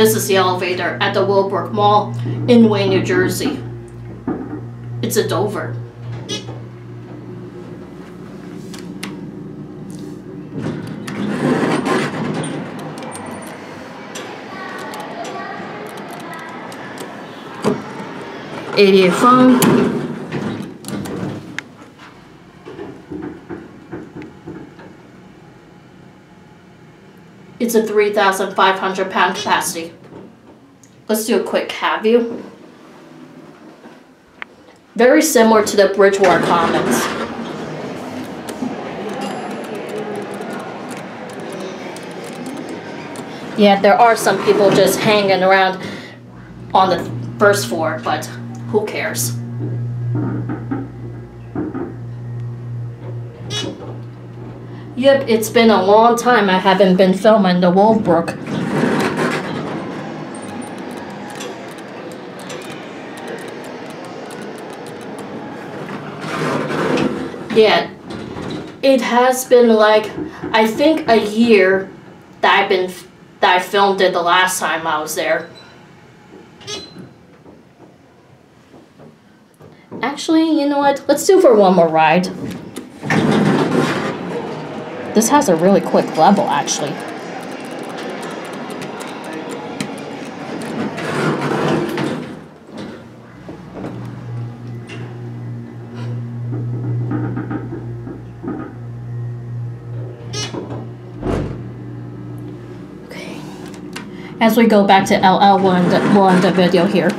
This is the elevator at the Willowbrook Mall in Wayne, New Jersey. It's a Dover. Eighty-eight phone. It's a 3,500 pound capacity. Let's do a quick have you. Very similar to the Bridgewater Commons. Yeah, there are some people just hanging around on the first floor, but who cares? Yep, it's been a long time I haven't been filming the Willowbrook. Yeah, it has been like I think a year that I've been that I filmed it the last time I was there. Actually, you know what? Let's do for one more ride. This has a really quick level, actually. Okay. As we go back to LL, we'll the video here.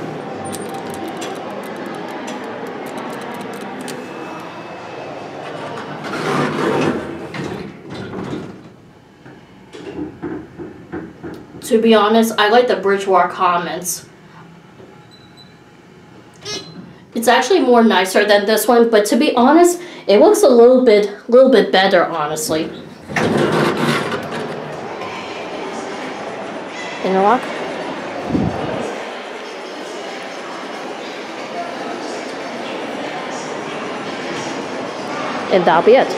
To be honest, I like the Bridgewater Commons. It's actually more nicer than this one, but to be honest, it looks a little bit, little bit better, honestly. Interlock. And that'll be it.